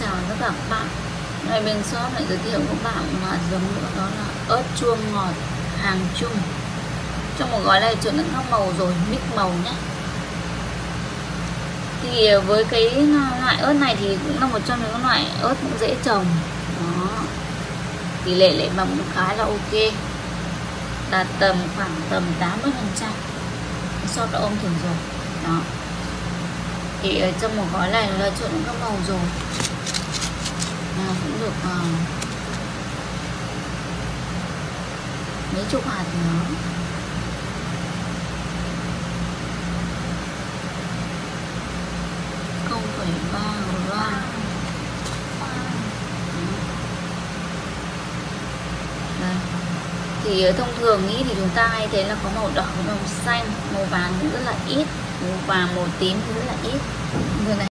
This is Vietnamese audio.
chào tất cả các bạn. Ngày bên shop lại giới thiệu các bạn mà giống nữa đó là ớt chua ngọt hàng chung. Trong một gói này trộn lẫn các màu rồi, mix màu nhé. Thì với cái loại ớt này thì cũng là một trong những loại ớt cũng dễ trồng. Đó. Tỷ lệ lệ mầm cũng khá là ok. Đạt tầm khoảng tầm 80% Shop đã ôm thường rồi. Đó. Thì ở trong một gói này là trộn các màu rồi cũng được uh, mấy chục hạt nữa không phẩy ba gram đây. Thì thông thường nghĩ thì chúng ta hay thấy là có màu đỏ màu xanh màu vàng cũng rất là ít màu vàng màu tím cũng rất là ít. Người này